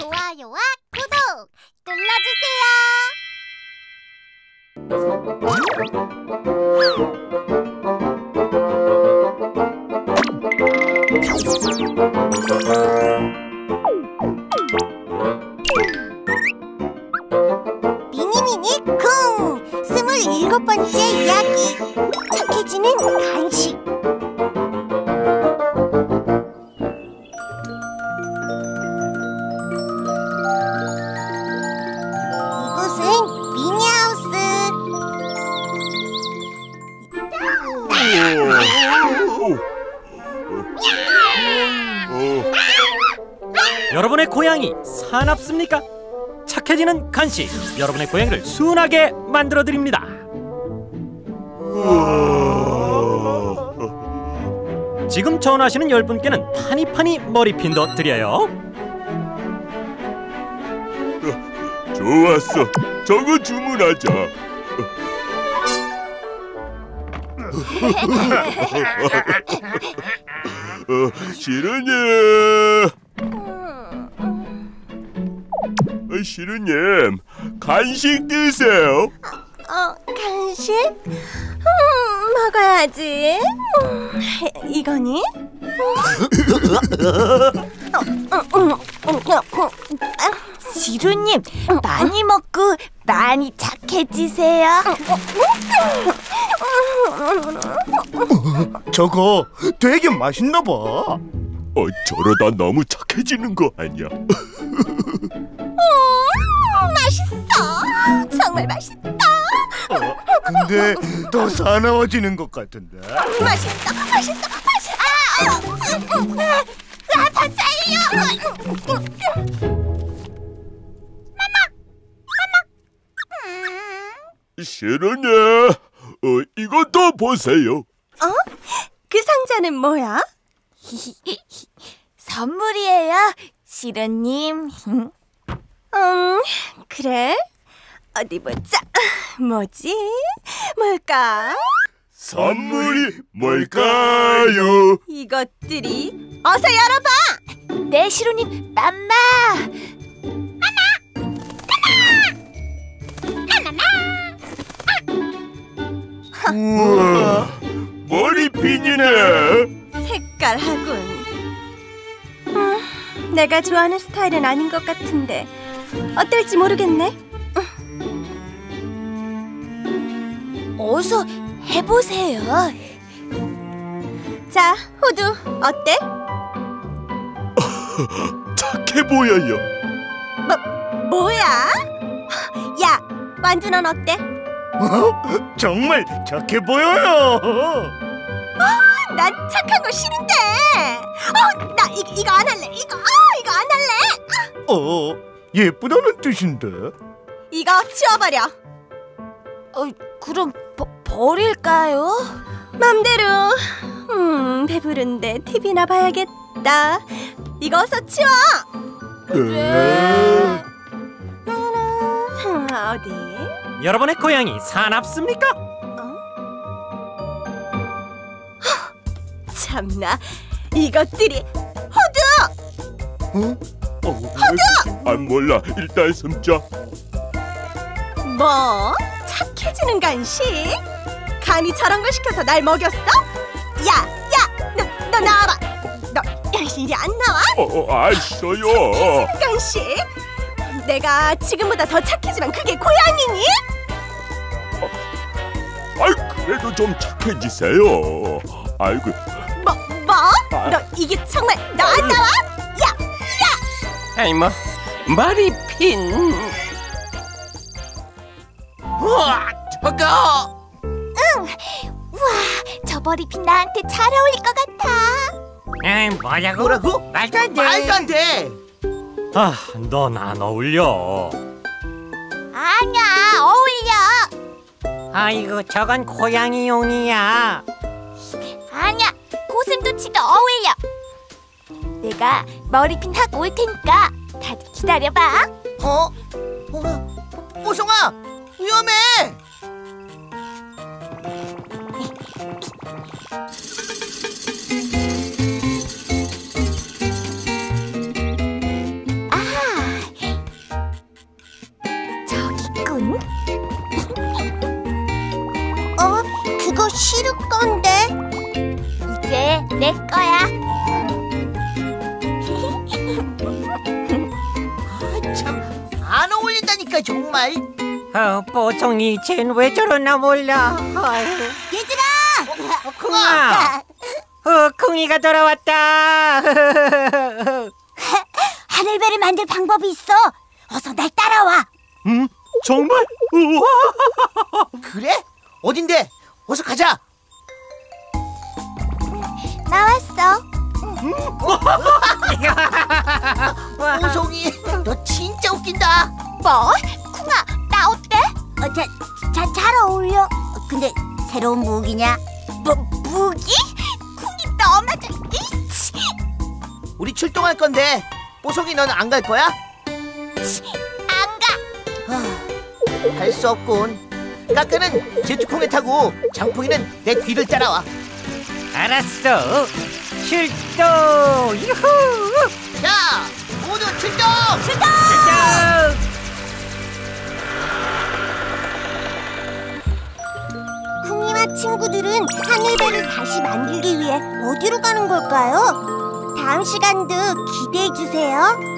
좋아요와 구독 눌러주세요. 여러분의 고양이 사납습니까? 착해지는 간식 여러분의 고양이를 순하게 만들어 드립니다. 지금 전화하시는 열 분께는 파니파니 머리핀도 드려요. 좋았어. 저거 주문하자. 시루님. 어, 시루님, 간식 드세요. 어, 간식? 음, 먹어야지. 음, 이거니? 지루님 많이 먹고 많이 착해지세요. 저거 되게 맛있나 봐. 어, 저러다 너무 착해지는 거 아니야? 맛있어. 정말 맛있다. 어, 근데 더 사나워지는 것 같은데. 맛있어. 맛있어. 맛있어. 아, 아, 다 살려. 시루님, 어, 이것도 보세요. 그 상자는 뭐야? 선물이에요, 시루님. 음, 그래? 어디 보자. 뭐지? 뭘까? 선물이 뭘까요? 이것들이 어서 열어봐. 네, 시루님 맘마. 우와, 머리 핀이네. 색깔하군. 음, 내가 좋아하는 스타일은 아닌 것 같은데 어떨지 모르겠네. 어서 해보세요. 자, 호두 어때? 착해 보여요. 뭐야? 야, 완주는 어때? 어? 정말 착해 보여요. 난 착한 거 싫은데. 어, 나 이, 이거 안 할래. 이거, 어, 이거 안 할래. 어, 예쁘다는 뜻인데. 이거 치워버려. 어, 그럼 버, 버릴까요? 맘대로. 음, 배부른데 TV나 봐야겠다. 이거 어서 치워. 네. 음, 어디? 여러분의 고양이 사납습니까? 참나, 이것들이 호두. 어? 어, 안 몰라. 일단 숨자. 뭐? 착해지는 간식? 감히 저런 걸 시켜서 날 먹였어? 야, 야, 너, 너 나와봐. 너 이리 안 나와? 어, 어 알았어요. 간식? 내가 지금보다 더 착해지면 그게 고양이니? 아이 그래도 좀 착해지세요. 아이고. 뭐, 뭐? 너 이게 정말 너안 나와? 야, 아이 뭐 머리핀 우와 저거 저 머리 핀 나한테 잘 어울릴 것 같아. 에이 뭐라고? 뭐라고? 말도 안 돼 말도 안 돼. 아, 넌 안 어울려. 아니야, 어울려. 아이고 저건 고양이 용이야 아니야, 고슴도치도 어울려. 내가 머리핀 하고 올 테니까 다들 기다려봐. 어? 어? 뽀송아 위험해. 싫군. 어? 그거 싫을 건데? 이제 내 거야. 아참 안 어울린다니까 정말. 아, 어, 보통이 쟨 왜 저러나 몰라. 아유. 얘들아! 어, 어 쿵아. 어, 쿵이가 돌아왔다. 하늘배를 만들 방법이 있어. 어서 날 따라와. 응? 정말? 우와! 그래? 어딘데? 어서 가자. 나왔어. 뽀송이, 너 진짜 웃긴다. 뭐? 쿵아, 나 어때? 어, 자, 자, 잘 어울려. 근데 새로운 무기냐? 뭐, 무기? 쿵이 너무 잘... 이치! 우리 출동할 건데 뽀송이 너는 안 갈 거야? 할 수 없군. 까까는 제트콩에 타고 장풍이는 내 뒤를 따라와. 알았어. 출동! 유후! 자, 모두 출동! 출동! 쿵이와 친구들은 하늘배를 다시 만들기 위해 어디로 가는 걸까요? 다음 시간도 기대해 주세요.